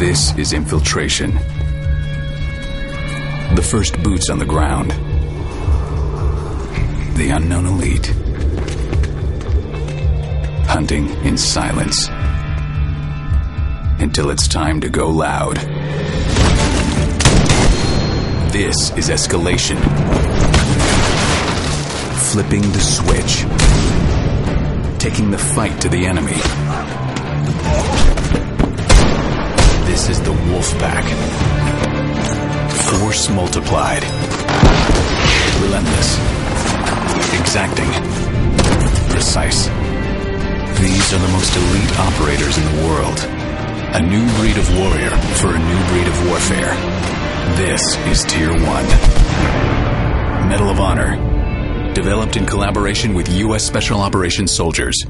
This is infiltration. The first boots on the ground. The unknown elite. Hunting in silence. Until it's time to go loud. This is escalation. Flipping the switch. Taking the fight to the enemy. Wolf Pack. Force multiplied. Relentless. Exacting. Precise. These are the most elite operators in the world. A new breed of warrior for a new breed of warfare. This is Tier 1. Medal of Honor. Developed in collaboration with U.S. Special Operations soldiers.